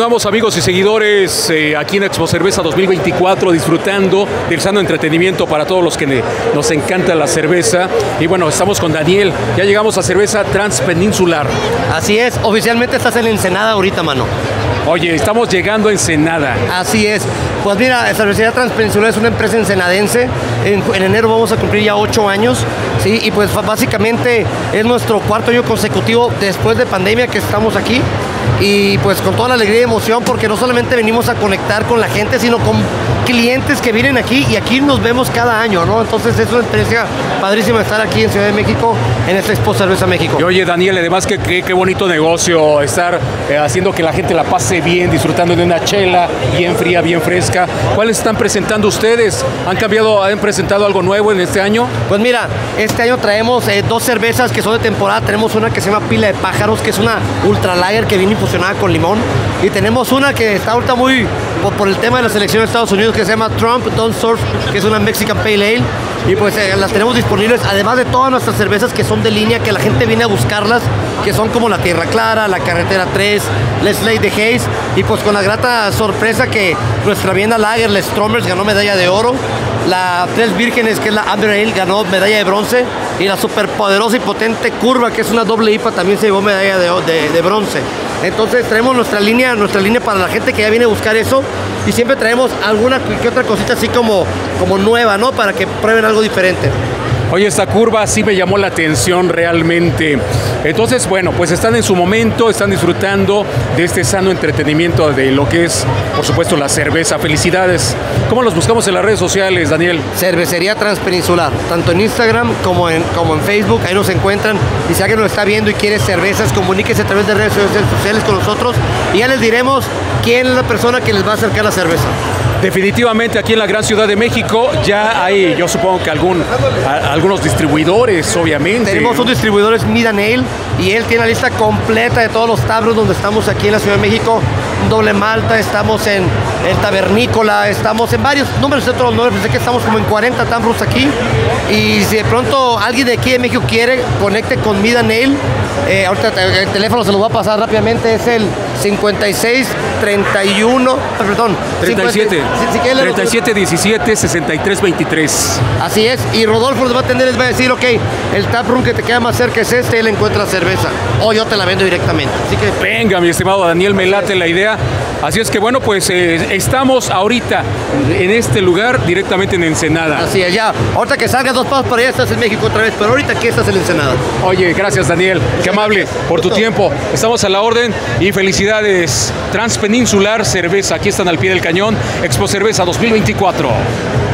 Vamos amigos y seguidores eh, aquí en Expo Cerveza 2024 disfrutando del sano entretenimiento para todos los que ne- nos encanta la cerveza. Y bueno, estamos con Daniel, ya llegamos a cerveza transpeninsular. Así es, oficialmente estás en Ensenada ahorita, mano. Oye, estamos llegando a Ensenada. Así es. Pues mira, Cervecería Transpeninsular es una empresa ensenadense. En, en enero vamos a cumplir ya ocho años. ¿sí? Y pues básicamente es nuestro cuarto año consecutivo después de pandemia que estamos aquí. Y pues con toda la alegría y emoción porque no solamente venimos a conectar con la gente, sino con clientes que vienen aquí y aquí nos vemos cada año, ¿no? Entonces es una experiencia padrísima estar aquí en Ciudad de México en esta Expo Cerveza México. Y oye Daniel, además que qué, bonito negocio estar eh, haciendo que la gente la pase bien, disfrutando de una chela bien fría, bien fresca. ¿Cuáles están presentando ustedes? ¿Han cambiado, han presentado algo nuevo en este año? Pues mira, este año traemos eh, dos cervezas que son de temporada. Tenemos una que se llama Pila de Pájaros, que es una ultra lager que viene infusionada con limón. Y tenemos una que está ahorita muy por, el tema de la selección de Estados Unidos que se llama Trump Don't Surf, que es una Mexican Pale Ale. Y pues eh, las tenemos disponibles, además de todas nuestras cervezas que son de línea, que la gente viene a buscarlas, que son como la Tierra Clara, la Carretera 3, la Slade de Hayes. Y pues con la grata sorpresa que nuestra Viena Lager, la Stromers, ganó medalla de oro. La Tres Vírgenes, que es la Amber ganó medalla de bronce. Y la superpoderosa y potente Curva, que es una doble IPA, también se llevó medalla de, de- de bronce. Entonces traemos nuestra línea, nuestra línea para la gente que ya viene a buscar eso. Y siempre traemos alguna que otra cosita así como, como nueva, ¿no? Para que prueben algo diferente. Oye, esta curva sí me llamó la atención realmente. Entonces, bueno, pues están en su momento, están disfrutando de este sano entretenimiento de lo que es, por supuesto, la cerveza. Felicidades. ¿Cómo los buscamos en las redes sociales, Daniel? Cervecería Transpeninsular, tanto en Instagram como en, como en Facebook, ahí nos encuentran. Y si alguien nos está viendo y quiere cervezas, comuníquese a través de redes sociales con nosotros y ya les diremos quién es la persona que les va a acercar la cerveza. Definitivamente aquí en la gran ciudad de México ya hay, yo supongo que algún, algunos distribuidores, obviamente. Tenemos un distribuidor, es Nail, y él tiene la lista completa de todos los tabros donde estamos aquí en la Ciudad de México. Doble Malta, estamos en el Tabernícola, estamos en varios números de otros nombres, pensé que estamos como en 40 tabros aquí. Y si de pronto alguien de aquí de México quiere, conecte con Mida Nail. Eh, ahorita el teléfono se lo va a pasar rápidamente, es el 56 31, perdón, 37, 50, si- si quiere le- 37, 17, 63, 23. Así es, y Rodolfo les va a atender, les va a decir, ok, el taproom que te queda más cerca es este, él encuentra cerveza. O yo te la vendo directamente. Así que Venga, mi estimado Daniel, me late la idea. Así es que bueno, pues eh, estamos ahorita en este lugar directamente en Ensenada. así es, ya. Ahorita que salgas dos pasos para allá estás en México otra vez, pero ahorita aquí estás en Ensenada. Oye, gracias Daniel, qué amable por tu tiempo. Estamos a la orden y felicidades. Transpeninsular Cerveza, aquí están al pie del cañón, Expo Cerveza 2024.